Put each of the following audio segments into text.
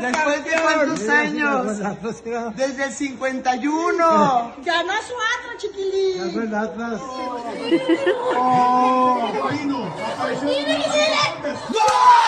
¿Después de cuántos años? Desde el 51. Ganó su Atlas, chiquilín. Ganó el Atlas. Oh. Está.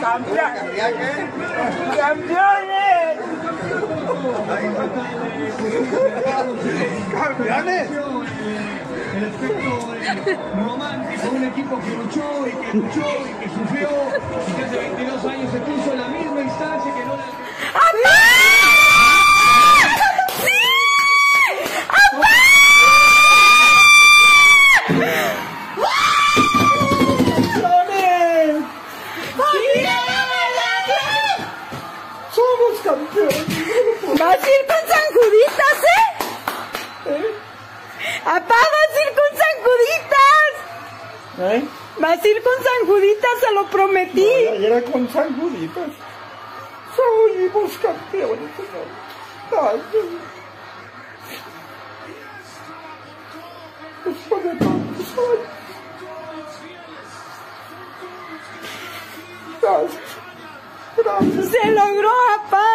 ¡Campeones! ¡Campeones! El efecto eh, romántico, un equipo que luchó y que luchó y que sufrió y que hace 22 años se ¿Vas a ir con San Juditas, eh? ¡Apá, vas a ir con San Juditas! ¿Eh? Vas a ir con San Juditas, se lo prometí. Y era con San Juditas. Campeones. Ay, Dios. Después de tantos años. Gracias logró. Se logró, papá.